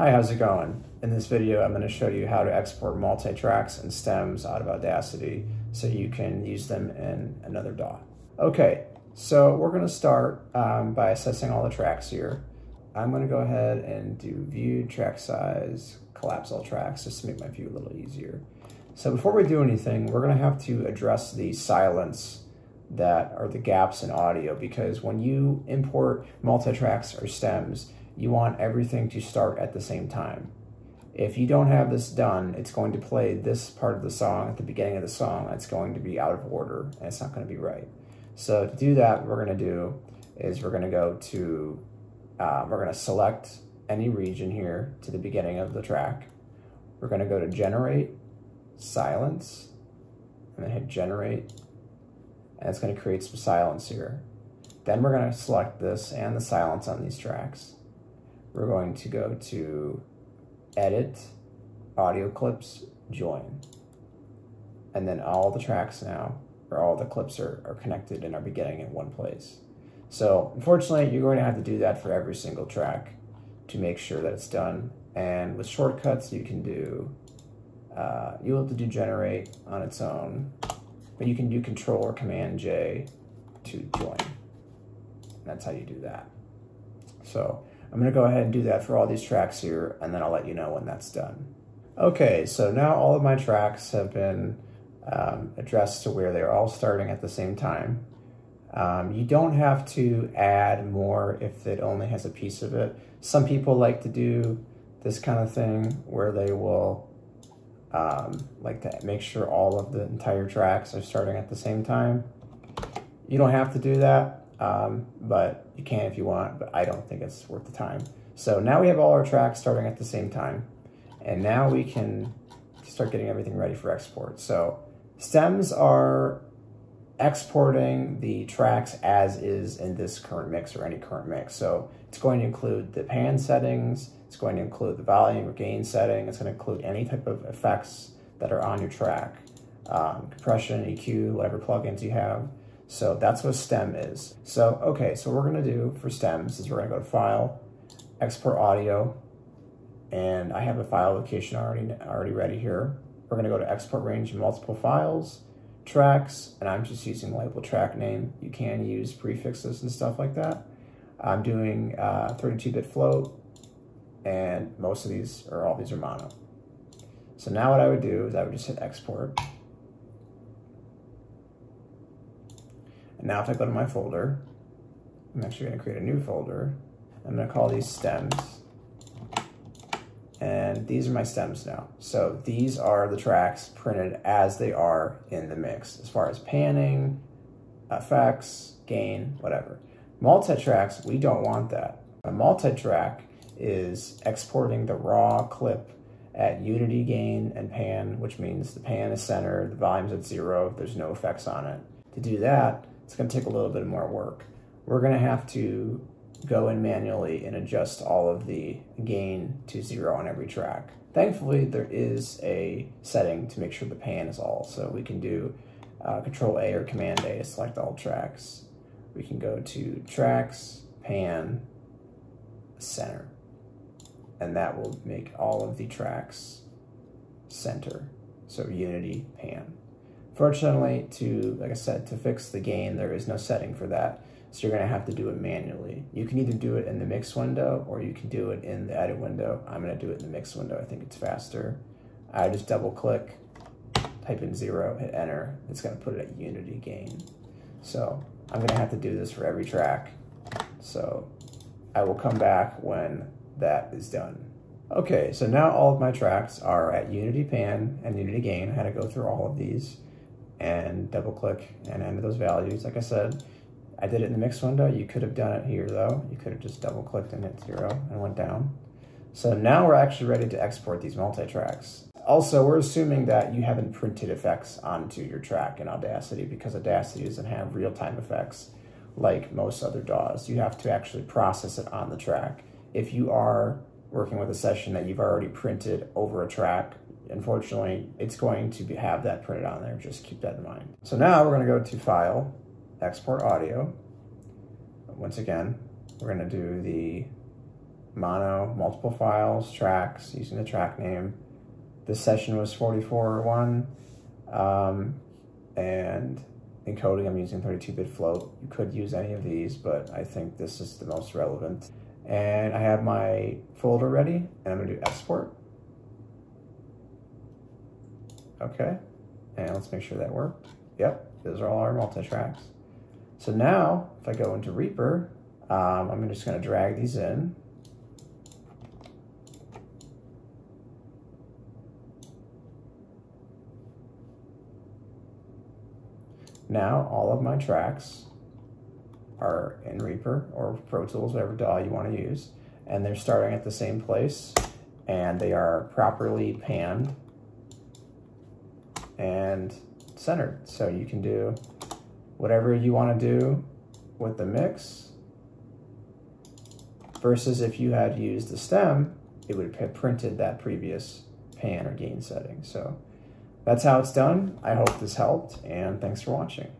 Hi, how's it going? In this video, I'm going to show you how to export multi-tracks and stems out of Audacity so you can use them in another DAW. Okay, so we're going to start um, by assessing all the tracks here. I'm going to go ahead and do view track size, collapse all tracks, just to make my view a little easier. So before we do anything, we're going to have to address the silence that are the gaps in audio because when you import multi-tracks or stems, you want everything to start at the same time. If you don't have this done, it's going to play this part of the song at the beginning of the song. It's going to be out of order and it's not going to be right. So to do that, what we're going to do is we're going to go to, uh, we're going to select any region here to the beginning of the track. We're going to go to generate, silence, and then hit generate, and it's going to create some silence here. Then we're going to select this and the silence on these tracks we're going to go to edit, audio clips, join. And then all the tracks now, or all the clips are, are connected and are beginning in one place. So unfortunately, you're going to have to do that for every single track to make sure that it's done. And with shortcuts, you can do, uh, you'll have to do generate on its own, but you can do control or command J to join. That's how you do that. So I'm gonna go ahead and do that for all these tracks here, and then I'll let you know when that's done. Okay, so now all of my tracks have been um, addressed to where they're all starting at the same time. Um, you don't have to add more if it only has a piece of it. Some people like to do this kind of thing where they will um, like to make sure all of the entire tracks are starting at the same time. You don't have to do that. Um, but you can if you want, but I don't think it's worth the time. So now we have all our tracks starting at the same time, and now we can start getting everything ready for export. So stems are exporting the tracks as is in this current mix or any current mix. So it's going to include the pan settings, it's going to include the volume or gain setting, it's going to include any type of effects that are on your track, um, compression, EQ, whatever plugins you have. So that's what stem is. So, okay, so we're gonna do for stems is we're gonna go to File, Export Audio, and I have a file location already, already ready here. We're gonna go to Export Range Multiple Files, Tracks, and I'm just using label track name. You can use prefixes and stuff like that. I'm doing 32-bit uh, float, and most of these, or all these are mono. So now what I would do is I would just hit export. And now if I go to my folder, I'm actually gonna create a new folder. I'm gonna call these stems. And these are my stems now. So these are the tracks printed as they are in the mix, as far as panning, effects, gain, whatever. Multi-tracks, we don't want that. A multi-track is exporting the raw clip at unity gain and pan, which means the pan is centered, the volume's at zero, there's no effects on it. To do that, it's going to take a little bit more work. We're going to have to go in manually and adjust all of the gain to zero on every track. Thankfully, there is a setting to make sure the pan is all. So we can do uh, Control A or Command A to select all tracks. We can go to Tracks, Pan, Center. And that will make all of the tracks center. So Unity, Pan. Fortunately, to, like I said, to fix the gain, there is no setting for that. So you're gonna have to do it manually. You can either do it in the mix window or you can do it in the edit window. I'm gonna do it in the mix window. I think it's faster. I just double click, type in zero, hit enter. It's gonna put it at unity gain. So I'm gonna have to do this for every track. So I will come back when that is done. Okay, so now all of my tracks are at Unity Pan and Unity Gain. I had to go through all of these and double click and enter those values. Like I said, I did it in the mix window. You could have done it here though. You could have just double clicked and hit zero and went down. So now we're actually ready to export these multi-tracks. Also, we're assuming that you haven't printed effects onto your track in Audacity because Audacity doesn't have real-time effects like most other DAWs. You have to actually process it on the track. If you are working with a session that you've already printed over a track, unfortunately, it's going to be, have that printed on there. Just keep that in mind. So now we're going to go to File, Export Audio. Once again, we're going to do the mono, multiple files, tracks, using the track name. This session was 44.1, um, and encoding, I'm using 32-bit float. You could use any of these, but I think this is the most relevant. And I have my folder ready, and I'm gonna do export. Okay, and let's make sure that worked. Yep, those are all our multi-tracks. So now, if I go into Reaper, um, I'm just gonna drag these in. Now, all of my tracks are in Reaper or Pro Tools, whatever DAW you want to use, and they're starting at the same place, and they are properly panned and centered. So you can do whatever you want to do with the mix versus if you had used the stem, it would have printed that previous pan or gain setting. So that's how it's done. I hope this helped and thanks for watching.